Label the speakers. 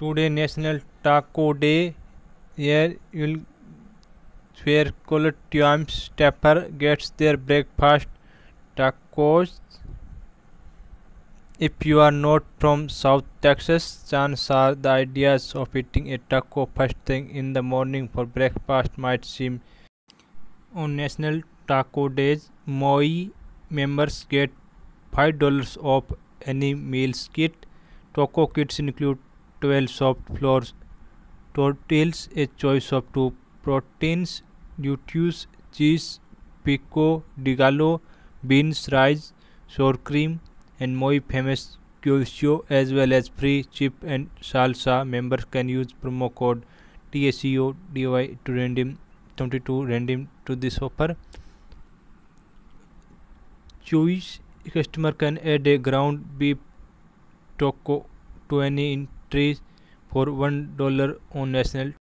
Speaker 1: Today National Taco Day. Here you'll where Colatium stepper gets their breakfast tacos. If you are not from South Texas, chances are the ideas of eating a taco first thing in the morning for breakfast might seem on National Taco Days. Moe's members get $5 off any meals kit. Taco kits include 12 soft floors tortillas, a choice of two proteins, lettuce, cheese, pico de beans, rice, sour cream, and Moe's famous queso as well as free chip and salsa. Members can use promo code TSEODY to redeem 22 redeem to this offer. Choice customer can add a ground beef taco to any entry for one dollar on National